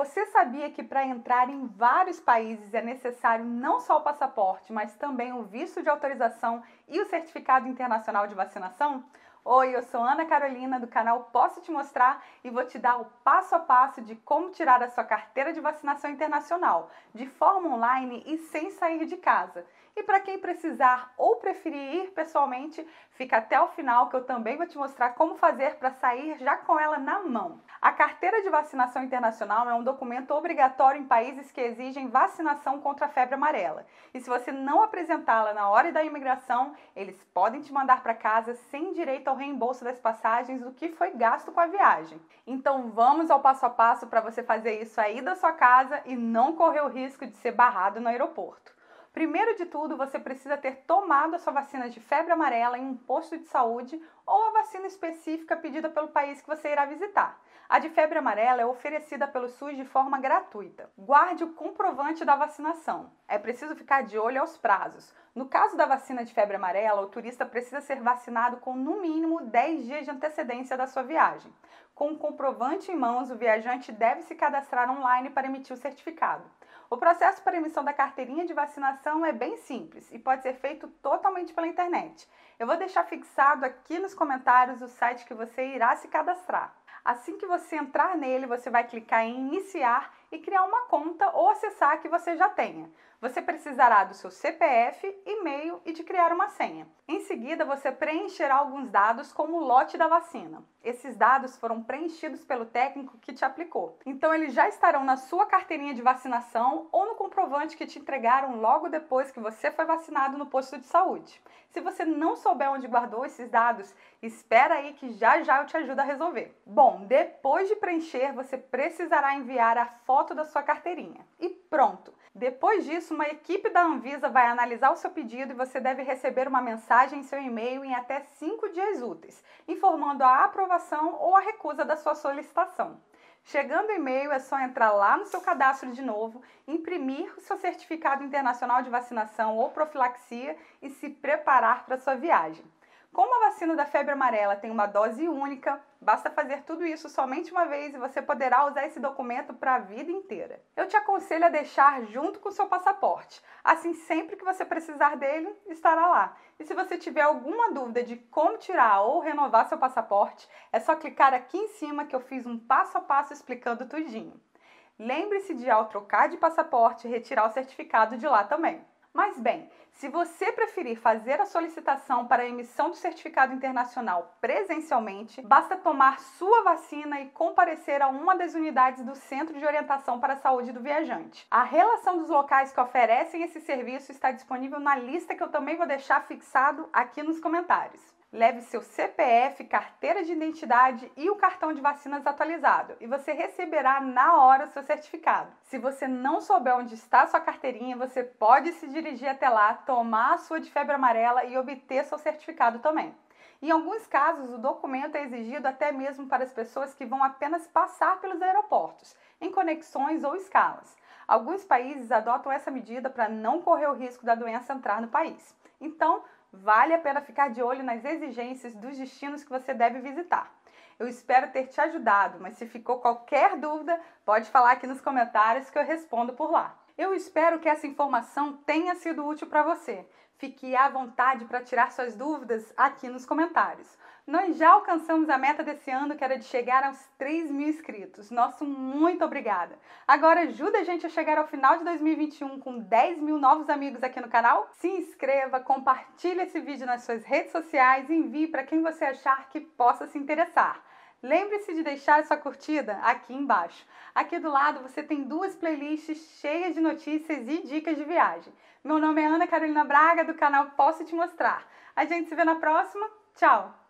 Você sabia que para entrar em vários países é necessário não só o passaporte, mas também o visto de autorização e o certificado internacional de vacinação? Oi, eu sou Ana Carolina do canal Posso Te Mostrar e vou te dar o passo a passo de como tirar a sua carteira de vacinação internacional de forma online e sem sair de casa. E para quem precisar ou preferir ir pessoalmente, fica até o final que eu também vou te mostrar como fazer para sair já com ela na mão. A carteira de vacinação internacional é um documento obrigatório em países que exigem vacinação contra a febre amarela. E se você não apresentá-la na hora da imigração, eles podem te mandar para casa sem direito ao reembolso das passagens do que foi gasto com a viagem. Então vamos ao passo a passo para você fazer isso aí da sua casa e não correr o risco de ser barrado no aeroporto. Primeiro de tudo, você precisa ter tomado a sua vacina de febre amarela em um posto de saúde ou a vacina específica pedida pelo país que você irá visitar. A de febre amarela é oferecida pelo SUS de forma gratuita. Guarde o comprovante da vacinação. É preciso ficar de olho aos prazos. No caso da vacina de febre amarela, o turista precisa ser vacinado com no mínimo 10 dias de antecedência da sua viagem. Com o comprovante em mãos, o viajante deve se cadastrar online para emitir o certificado. O processo para emissão da carteirinha de vacinação é bem simples e pode ser feito totalmente pela internet. Eu vou deixar fixado aqui nos comentários o site que você irá se cadastrar. Assim que você entrar nele, você vai clicar em iniciar e criar uma conta ou acessar a que você já tenha. Você precisará do seu CPF, e-mail e de criar uma senha. Em seguida, você preencherá alguns dados como o lote da vacina. Esses dados foram preenchidos pelo técnico que te aplicou. Então, eles já estarão na sua carteirinha de vacinação ou no comprovante que te entregaram logo depois que você foi vacinado no posto de saúde. Se você não souber onde guardou esses dados, espera aí que já já eu te ajudo a resolver. Bom, depois de preencher, você precisará enviar a foto da sua carteirinha. E pronto! Depois disso, uma equipe da Anvisa vai analisar o seu pedido e você deve receber uma mensagem em seu e-mail em até 5 dias úteis, informando a aprovação ou a recusa da sua solicitação. Chegando o e-mail, é só entrar lá no seu cadastro de novo, imprimir o seu certificado internacional de vacinação ou profilaxia e se preparar para sua viagem. Como a vacina da febre amarela tem uma dose única, basta fazer tudo isso somente uma vez e você poderá usar esse documento para a vida inteira. Eu te aconselho a deixar junto com o seu passaporte. Assim, sempre que você precisar dele, estará lá. E se você tiver alguma dúvida de como tirar ou renovar seu passaporte, é só clicar aqui em cima que eu fiz um passo a passo explicando tudinho. Lembre-se de ao trocar de passaporte retirar o certificado de lá também. Mas bem, se você preferir fazer a solicitação para a emissão do certificado internacional presencialmente, basta tomar sua vacina e comparecer a uma das unidades do Centro de Orientação para a Saúde do Viajante. A relação dos locais que oferecem esse serviço está disponível na lista que eu também vou deixar fixado aqui nos comentários. Leve seu CPF, carteira de identidade e o cartão de vacinas atualizado e você receberá na hora seu certificado. Se você não souber onde está sua carteirinha, você pode se dirigir até lá, tomar a sua de febre amarela e obter seu certificado também. Em alguns casos, o documento é exigido até mesmo para as pessoas que vão apenas passar pelos aeroportos, em conexões ou escalas. Alguns países adotam essa medida para não correr o risco da doença entrar no país. Então, vale a pena ficar de olho nas exigências dos destinos que você deve visitar. Eu espero ter te ajudado, mas se ficou qualquer dúvida, pode falar aqui nos comentários que eu respondo por lá. Eu espero que essa informação tenha sido útil para você. Fique à vontade para tirar suas dúvidas aqui nos comentários. Nós já alcançamos a meta desse ano, que era de chegar aos 3 mil inscritos. Nosso muito obrigada! Agora ajuda a gente a chegar ao final de 2021 com 10 mil novos amigos aqui no canal. Se inscreva, compartilhe esse vídeo nas suas redes sociais e envie para quem você achar que possa se interessar. Lembre-se de deixar sua curtida aqui embaixo. Aqui do lado você tem duas playlists cheias de notícias e dicas de viagem. Meu nome é Ana Carolina Braga, do canal Posso Te Mostrar. A gente se vê na próxima. Tchau!